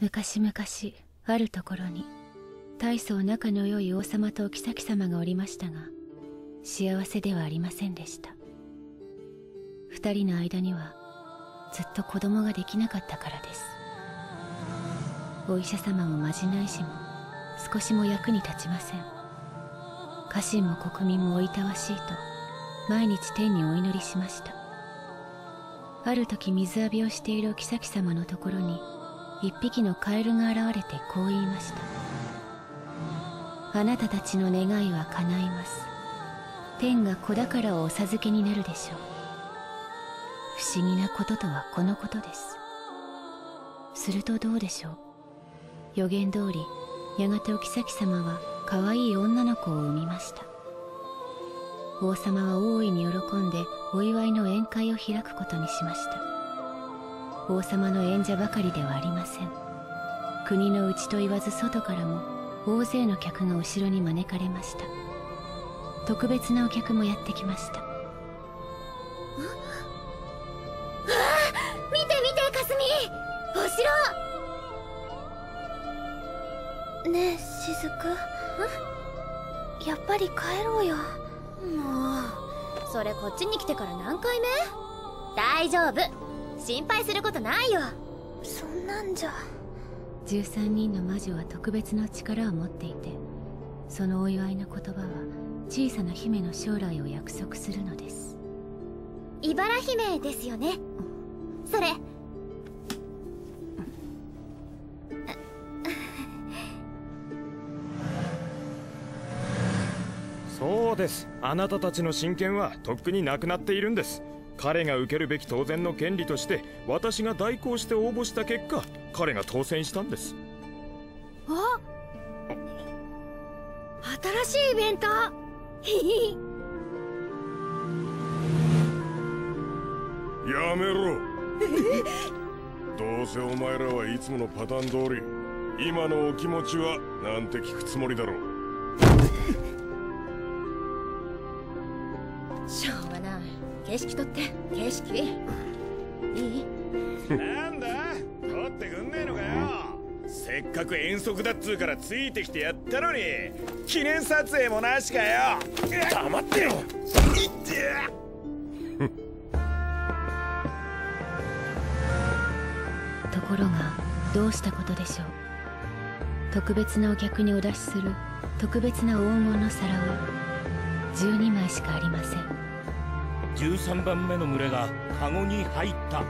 昔々あるところに大層仲の良い王様とお妃様がおりましたが幸せではありませんでした。二人の間にはずっと子供ができなかったからです。お医者様もまじない師も少しも役に立ちません。家臣も国民もおいたわしいと毎日天にお祈りしました。ある時水浴びをしているお妃様のところに一匹のカエルが現れてこう言いましたあなたたちの願いは叶います。天が子宝をお授けになるでしょう。不思議なこととはこのことです。するとどうでしょう。予言通りやがてお妃様は可愛い女の子を産みました。王様は大いに喜んでお祝いの宴会を開くことにしました。王様の演者ばかりではありません。国の内と言わず外からも大勢の客が後ろに招かれました。特別なお客もやってきました。見て見てかすみ！お城！ねえしずく。やっぱり帰ろうよ。もうそれこっちに来てから何回目？大丈夫心配することないよ。そんなんじゃ。13人の魔女は特別な力を持っていてそのお祝いの言葉は小さな姫の将来を約束するのです。茨姫ですよね。それ。そうです。あなたたちの親権はとっくになくなっているんです彼が受けるべき当然の権利として私が代行して応募した結果彼が当選したんです。あ新しいイベント？やめろ。どうせお前らはいつものパターン通り今のお気持ちはなんて聞くつもりだろう。しょう景色撮って景色いい？なんだ？取ってくんねえのかよ。せっかく遠足だっつうからついてきてやったのに記念撮影もなしかよ。黙ってよいっ。てところがどうしたことでしょう。特別なお客にお出しする特別な黄金の皿は12枚しかありません13番目の群れがカゴに入った。